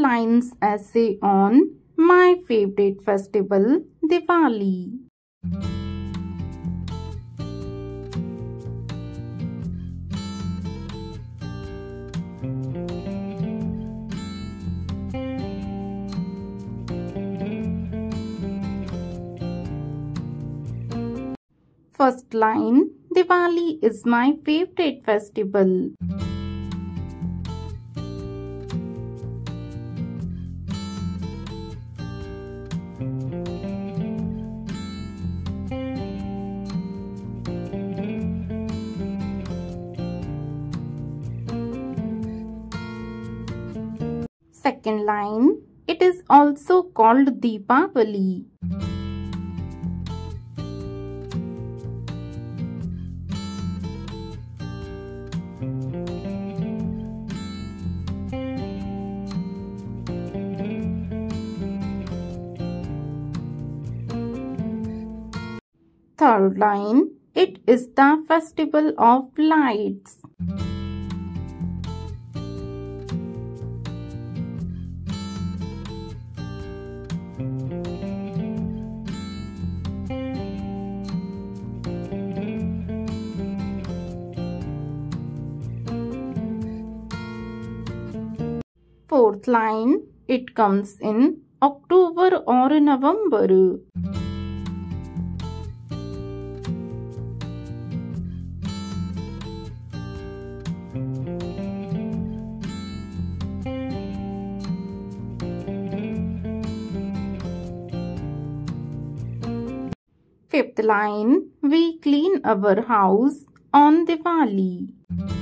lines essay on my favorite festival, Diwali. First line Diwali is my favorite festival. Second line It is also called Deepavali. Third line It is the festival of lights. Fourth line It comes in October or November. Fifth line We clean our house on Diwali.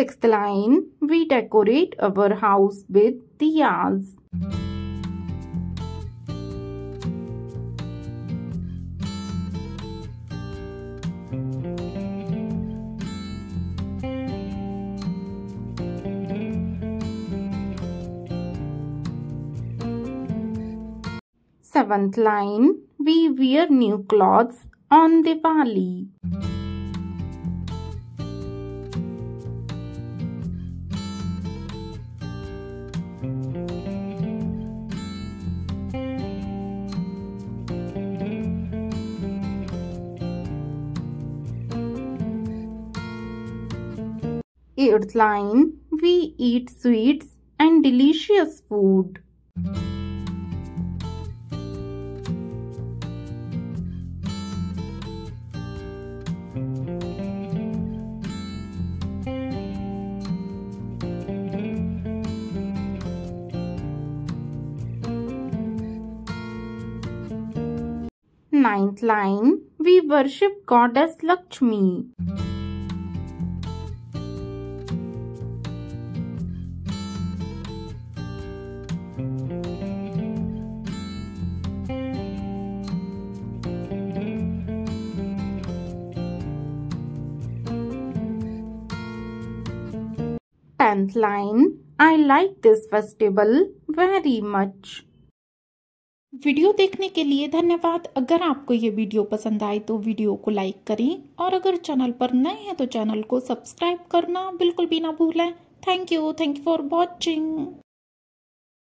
Sixth line We decorate our house with diyas. Seventh line We wear new clothes on Diwali. Eighth line We eat sweets and delicious food. Ninth line We worship goddess Lakshmi. Tenth line. I like this festival very much. Video देखने के लिए धन्यवाद। अगर आपको ये video पसंद आए तो वीडियो को लाइक करें और अगर चैनल पर नए हैं तो चैनल को सब्सक्राइब करना बिल्कुल भी ना भूलें। Thank you thank you for watching